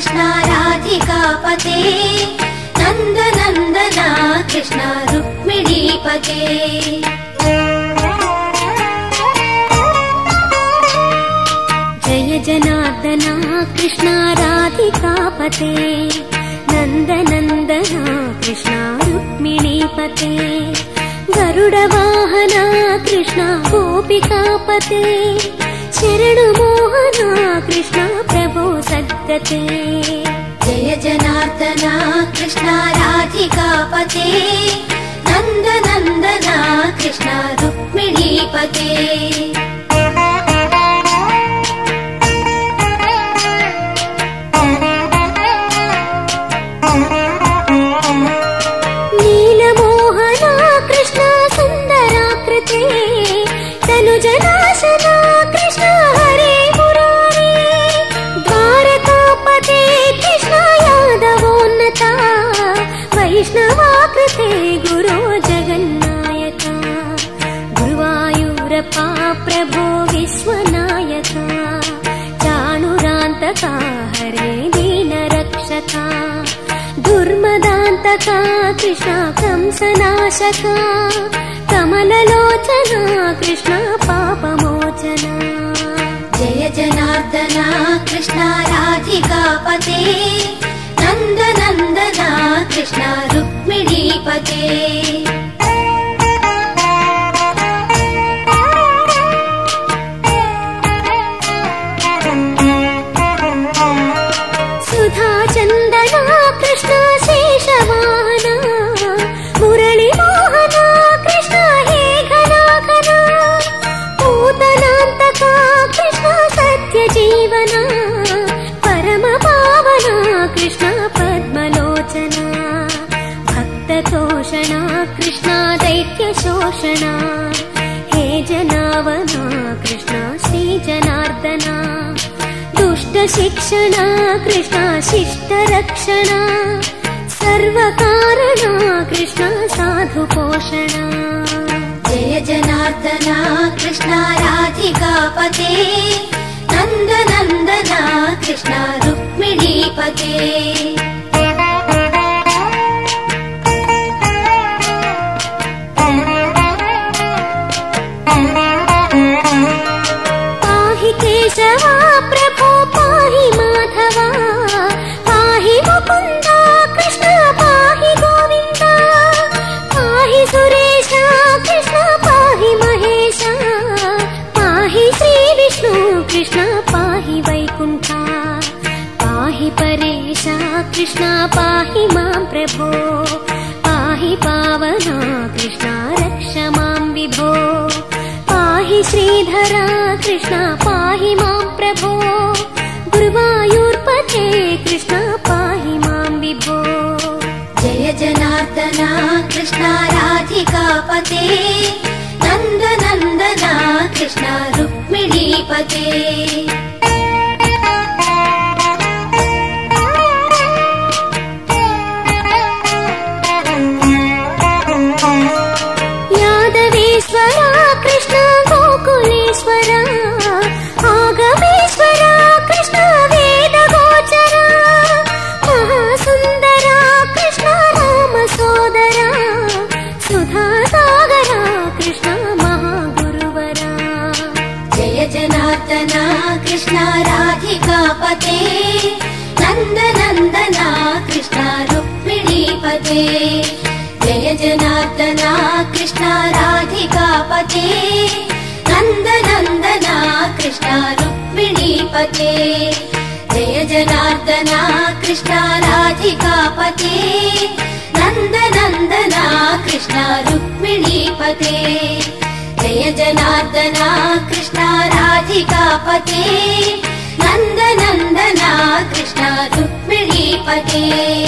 कृष्णा राधिकापते नन्दनन्दना कृष्णा रुक्मिणीपते जय जनार्दना कृष्णा राधिकापते नन्दनन्दना कृष्णा रुक्मिणीपते गरुडवाहना कृष्णा गोपिकापते पते शरणुमोहना कृष्णा प्रभो सद्गते। जय जनार्दना कृष्णा प्रभो विश्वनायका। चाणुरान्तका हरे दीनरक्षका। दुर्मदान्तका कृष्णा कंसनाशका। कमललोचना कृष्णा पापमोचना। जय जनार्दना कृष्णा राधिकापते। नन्दनन्दना कृष्णा रुक्मिणीपते चन्दना कृष्णा शेषवाहना मुरळिमोहना कृष्णा हे घना घना पूतनान्तका कृष्णा सत्यजीवना। परमपावना कृष्णा पद्मलोचना। भक्ततोषणा कृष्णा दैत्यशोषणा। हे जनावना कृष्णा श्रीजनार्दना दुष्टशिक्षणा कृष्णा शिष्टरक्षणा सर्वकारणा कृष्णा साधुपोषणा। जय जनार्दना कृष्णा राधिकापते नन्दनन्दना कृष्णा रुक्मिणीपते वैकुण्ठा। पाहि परेश कृष्ण पाहि मां प्रभो। पाहि पावना कृष्ण रक्ष मां विभो। पाहि श्रीधरा कृष्ण पाहि मां प्रभो। गुरुवायूर्पते कृष्ण पाहि मां विभो। जय जनार्दना कृष्णा राधिकापते। नन्दनन्दना कृष्णा रुक्मिणीपते जय जनार्दना कृष्णा राधिकापते नन्दनन्दना कृष्णा रुक्मिणीपते जय जनार्दना कृष्णा राधिकापते नन्दनन्दना कृष्णा रुक्मिणीपते जय जनार्दना कृष्णा राधिकापते नन्दनन्दना कृष्णा रुक्मिणीपते